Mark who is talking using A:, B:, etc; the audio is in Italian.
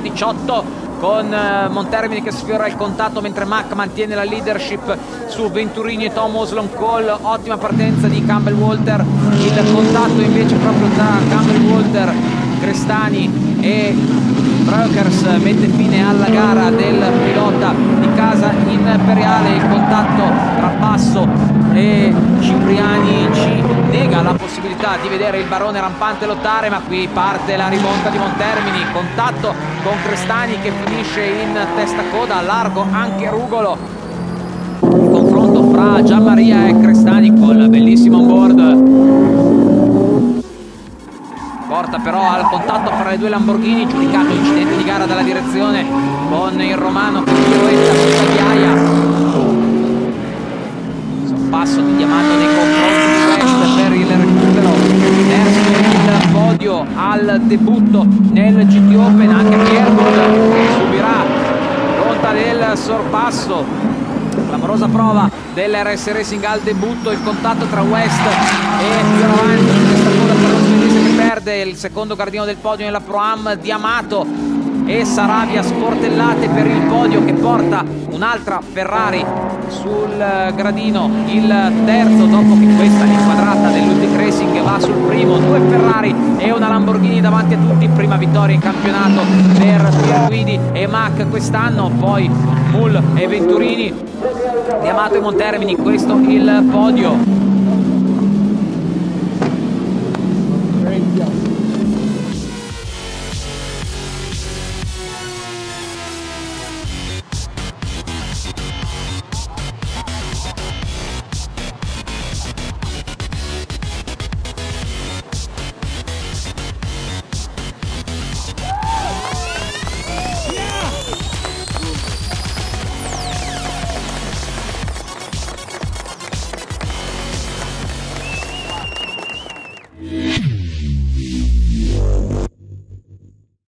A: 18 con eh, Montermini che sfiora il contatto mentre Mac mantiene la leadership su Venturini e Tom Oslon Cole. Ottima partenza di Campbell Walter il contatto invece proprio tra Campbell Walter Crestani e Brokers mette fine alla gara del pilota di casa imperiale possibilità di vedere il barone rampante lottare ma qui parte la rimonta di Montermini. Contatto con Crestani che finisce in testa coda a largo anche Rugolo. Il confronto fra Gianmaria e Crestani col bellissimo board. Porta però al contatto fra le due Lamborghini giudicato incidente di gara dalla direzione con il romano che piroetta sulla ghiaia passo di Diamato nei confronti di West per il recupero verso il podio al debutto nel GT Open anche Piergold subirà pronta del sorpasso. Clamorosa prova dell'RS Racing al debutto il contatto tra West e più avanti questa coda per lo svedese che perde il secondo gardino del podio nella Pro Am Diamato e Saravia sportellate per il podio che porta un'altra Ferrari sul gradino. Il terzo dopo che questa l'inquadrata dell'Ultic Racing va sul primo. Due Ferrari e una Lamborghini davanti a tutti. Prima vittoria in campionato per Pierguidi e Mac quest'anno. Poi Mull e Venturini. Diamato e Montermini questo il podio